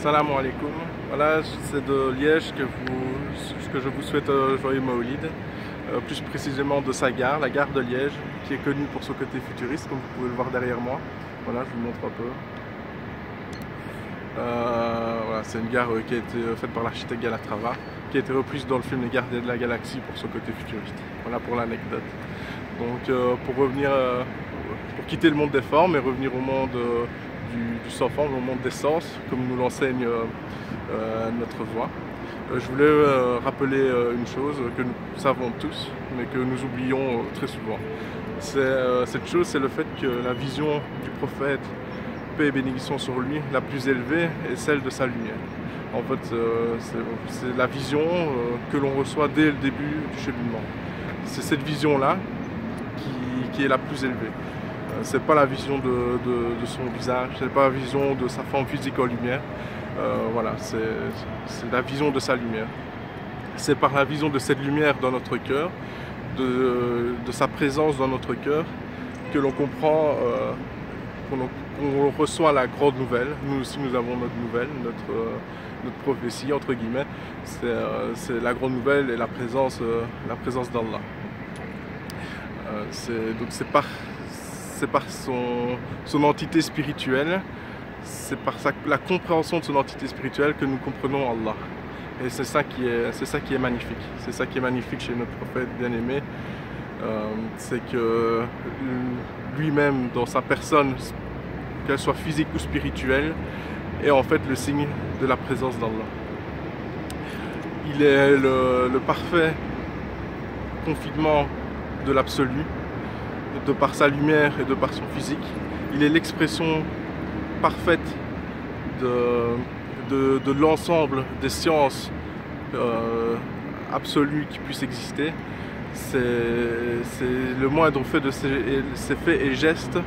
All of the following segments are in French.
Assalamu alaikum. Voilà, c'est de Liège que, que je vous souhaite un joyeux Maolid. Euh, plus précisément de sa gare, la gare de Liège, qui est connue pour son côté futuriste, comme vous pouvez le voir derrière moi. Voilà, je vous montre un peu. Euh, voilà, c'est une gare euh, qui a été faite par l'architecte Galatrava, qui a été reprise dans le film Les Gardiens de la Galaxie pour son côté futuriste. Voilà pour l'anecdote. Donc pour revenir, pour quitter le monde des formes et revenir au monde du, sans-forme, au monde des sens, comme nous l'enseigne notre voix. je voulais rappeler une chose que nous savons tous, mais que nous oublions très souvent. cette chose, c'est le fait que la vision du prophète paix et bénédiction sur lui, la plus élevée est celle de sa lumière. En fait, euh, c'est la vision euh, que l'on reçoit dès le début du cheminement. C'est cette vision-là qui, est la plus élevée. Euh, c'est pas la vision de, son visage, c'est pas la vision de sa forme physique en lumière. voilà, c'est la vision de sa lumière. C'est par la vision de cette lumière dans notre cœur, de, sa présence dans notre cœur, que l'on comprend on reçoit la grande nouvelle. Nous aussi, nous avons notre nouvelle, notre, euh, notre prophétie, entre guillemets. Euh, c'est la grande nouvelle et la présence, euh, la présence d'Allah. donc c'est par, par son, son entité spirituelle, c'est par la compréhension de son entité spirituelle que nous comprenons Allah. Et c'est ça qui est, c'est ça qui est magnifique. C'est ça qui est magnifique chez notre prophète bien-aimé. c'est que lui-même, dans sa personne qu'elle soit physique ou spirituelle, est en fait le signe de la présence d'Allah. Il est le, parfait confinement de l'absolu, de par sa lumière et de par son physique. Il est l'expression parfaite de, de, l'ensemble des sciences euh, absolues qui puissent exister. C'est le moindre fait de ses faits et gestes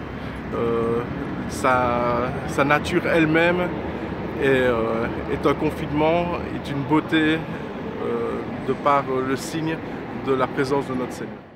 euh, sa, nature elle-même euh, est, un confinement, est une beauté de par le signe de la présence de notre Seigneur.